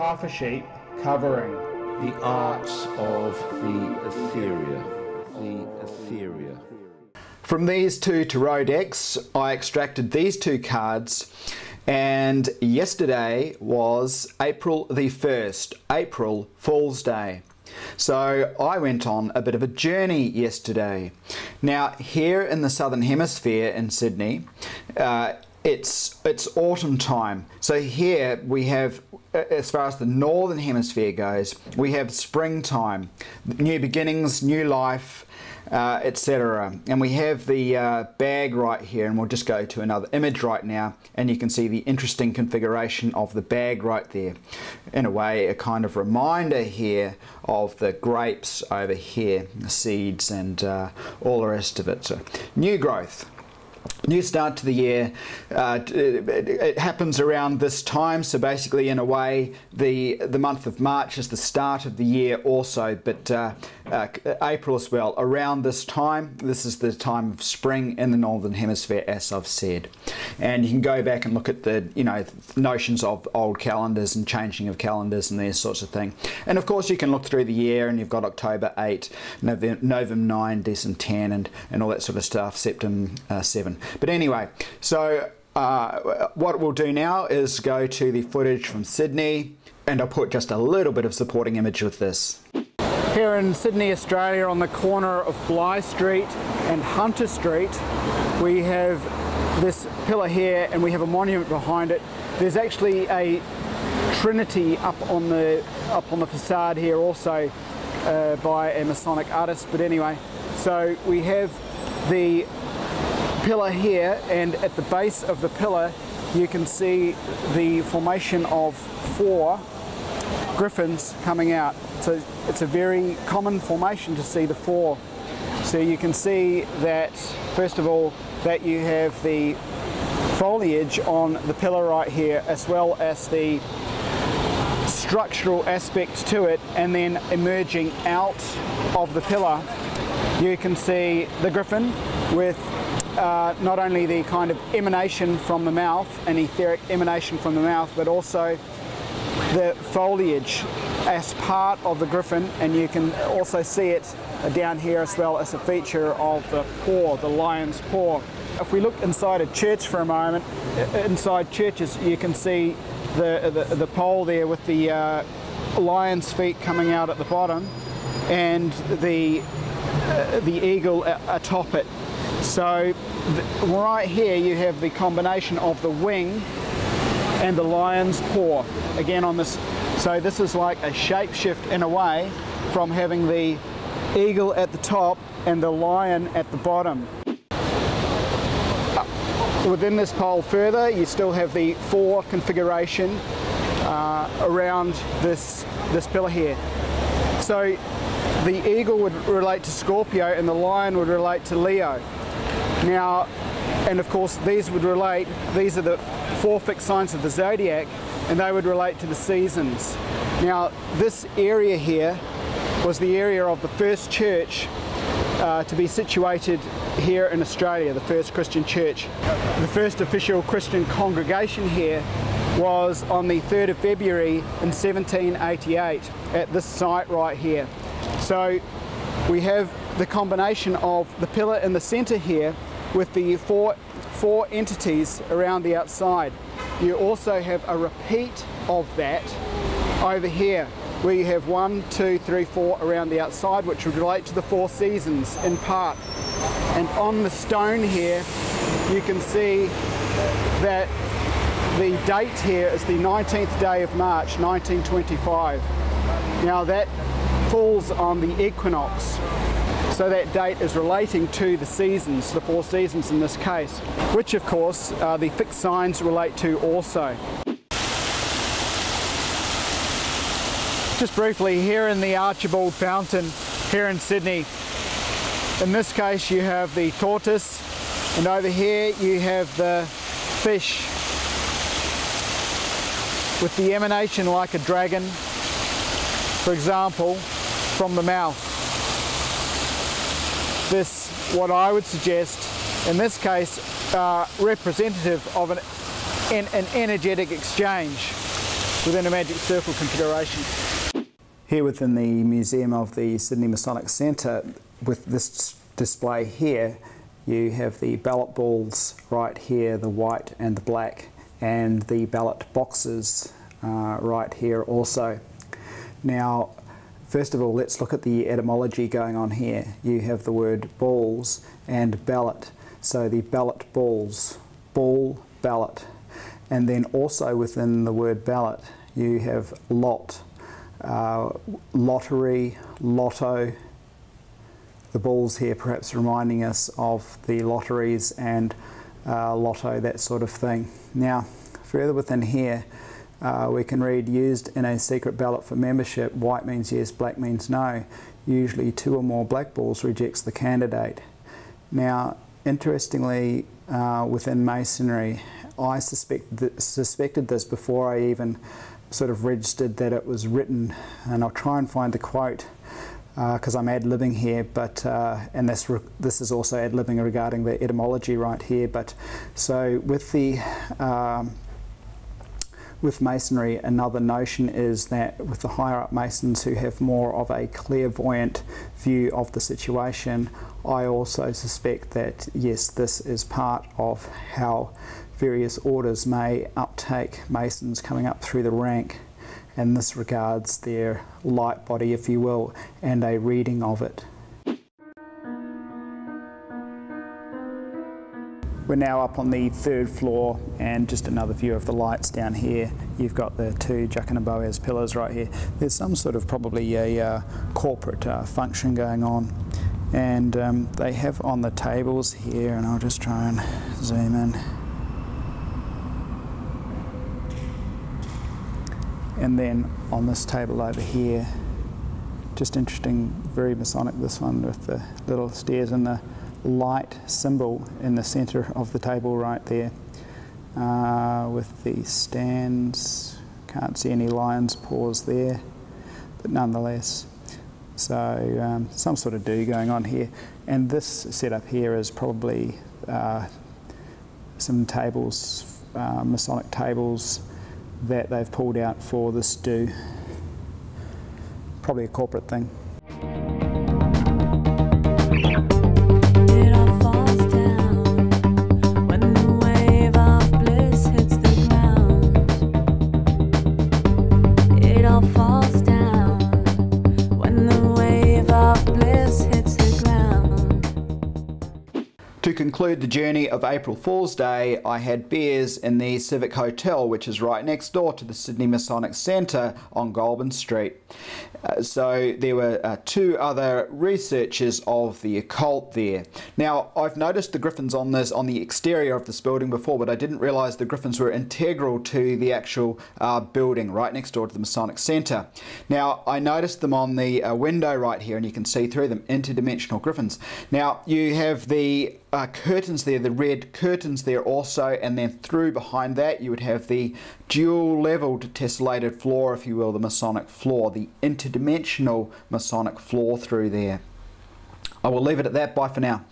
half a sheep covering the arts of the etherea. The etherea. From these two tarot decks, I extracted these two cards, and yesterday was April the 1st, April Fool's Day. So I went on a bit of a journey yesterday. Now, here in the Southern Hemisphere in Sydney, uh, it's it's autumn time. So here we have, as far as the northern hemisphere goes, we have springtime, new beginnings, new life, uh, etc. And we have the uh, bag right here, and we'll just go to another image right now, and you can see the interesting configuration of the bag right there. In a way, a kind of reminder here of the grapes over here, the seeds, and uh, all the rest of it. So, new growth new start to the year. Uh, it, it, happens around this time, so basically, in a way, the the month of March is the start of the year also, but uh, uh, April as well. Around this time, this is the time of spring in the northern hemisphere, as I've said, and you can go back and look at the you know notions of old calendars and changing of calendars and these sorts of thing. And of course, you can look through the year, and you've got October eight, November, November nine, December ten, and and all that sort of stuff. September uh, seven. But anyway, so uh, what we'll do now is go to the footage from Sydney and I'll put just a little bit of supporting image with this. Here in Sydney, Australia, on the corner of Bligh Street and Hunter Street, we have this pillar here and we have a monument behind it. There's actually a Trinity up on the up on the facade here also uh, by a Masonic artist. But anyway, so we have the pillar here and at the base of the pillar you can see the formation of four griffins coming out. So it's a very common formation to see the four. So you can see that first of all that you have the foliage on the pillar right here as well as the structural aspects to it and then emerging out of the pillar you can see the griffin with uh, not only the kind of emanation from the mouth, an etheric emanation from the mouth, but also the foliage as part of the griffin, and you can also see it down here as well as a feature of the paw, the lion's paw. If we look inside a church for a moment, inside churches you can see the, the, the pole there with the uh, lion's feet coming out at the bottom and the, uh, the eagle atop it so right here you have the combination of the wing and the lion's paw again on this. So this is like a shapeshift in a way from having the eagle at the top and the lion at the bottom. Within this pole further you still have the four configuration uh, around this, this pillar here. So the eagle would relate to Scorpio and the lion would relate to Leo. Now, and of course these would relate, these are the four fixed signs of the zodiac, and they would relate to the seasons. Now, this area here was the area of the first church uh, to be situated here in Australia, the first Christian church. The first official Christian congregation here was on the 3rd of February in 1788 at this site right here. So we have the combination of the pillar in the center here with the four, four entities around the outside. You also have a repeat of that over here where you have one, two, three, four around the outside which would relate to the four seasons in part. And on the stone here you can see that the date here is the 19th day of March 1925. Now that falls on the equinox so that date is relating to the seasons, the four seasons in this case, which of course uh, the fixed signs relate to also. Just briefly, here in the Archibald Fountain here in Sydney, in this case you have the tortoise and over here you have the fish with the emanation like a dragon, for example, from the mouth this, what I would suggest, in this case, uh, representative of an, an energetic exchange. within a magic circle configuration. Here within the Museum of the Sydney Masonic Centre, with this display here, you have the ballot balls right here, the white and the black, and the ballot boxes uh, right here also. Now, first of all, let's look at the etymology going on here. You have the word balls and ballot. So the ballot balls, ball, ballot. And then also within the word ballot, you have lot, uh, lottery, lotto, the balls here perhaps reminding us of the lotteries and uh, lotto, that sort of thing. Now, further within here, uh, we can read used in a secret ballot for membership, white means yes, black means no. Usually two or more black balls rejects the candidate. Now, interestingly, uh, within Masonry, I suspect th suspected this before I even sort of registered that it was written, and I'll try and find the quote because uh, I'm ad libbing here, but uh, and this this is also ad libbing regarding the etymology right here. But so with the um, with masonry, another notion is that with the higher up masons who have more of a clairvoyant view of the situation, I also suspect that yes, this is part of how various orders may uptake masons coming up through the rank and this regards their light body, if you will, and a reading of it. We're now up on the third floor and just another view of the lights down here. You've got the two Jachin Boaz pillars right here. There's some sort of probably a uh, corporate uh, function going on and um, they have on the tables here and I'll just try and zoom in and then on this table over here just interesting very Masonic this one with the little stairs and the light symbol in the center of the table right there uh, with the stands can't see any lion's paws there but nonetheless so um, some sort of do going on here and this setup here is probably uh, some tables uh, Masonic tables that they've pulled out for this do. Probably a corporate thing. Conclude the journey of April Fool's Day, I had beers in the Civic Hotel, which is right next door to the Sydney Masonic Centre on Goulburn Street. Uh, so there were uh, two other researchers of the occult there. Now I've noticed the griffins on this on the exterior of this building before, but I didn't realise the griffins were integral to the actual uh, building right next door to the Masonic Centre. Now I noticed them on the uh, window right here, and you can see through them interdimensional griffins. Now you have the uh, curtains there, the red curtains there also, and then through behind that you would have the dual leveled tessellated floor, if you will, the Masonic floor, the interdimensional Masonic floor through there. I will leave it at that. Bye for now.